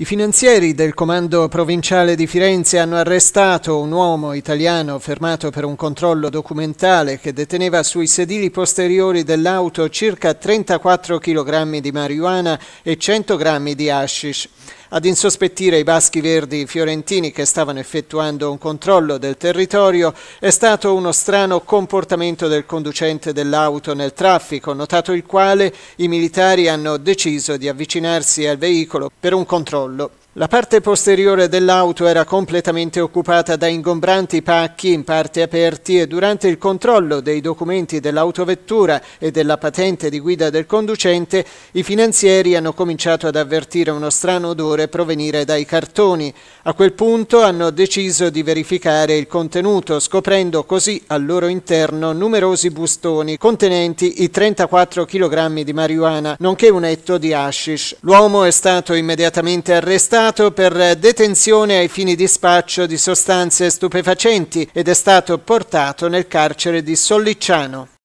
I finanzieri del comando provinciale di Firenze hanno arrestato un uomo italiano fermato per un controllo documentale che deteneva sui sedili posteriori dell'auto circa 34 kg di marijuana e 100 g di hashish. Ad insospettire i baschi verdi fiorentini che stavano effettuando un controllo del territorio è stato uno strano comportamento del conducente dell'auto nel traffico, notato il quale i militari hanno deciso di avvicinarsi al veicolo per un controllo. La parte posteriore dell'auto era completamente occupata da ingombranti pacchi in parte aperti e durante il controllo dei documenti dell'autovettura e della patente di guida del conducente i finanzieri hanno cominciato ad avvertire uno strano odore provenire dai cartoni. A quel punto hanno deciso di verificare il contenuto, scoprendo così al loro interno numerosi bustoni contenenti i 34 kg di marijuana, nonché un etto di hashish. L'uomo è stato immediatamente arrestato arrestato per detenzione ai fini di spaccio di sostanze stupefacenti ed è stato portato nel carcere di Sollicciano.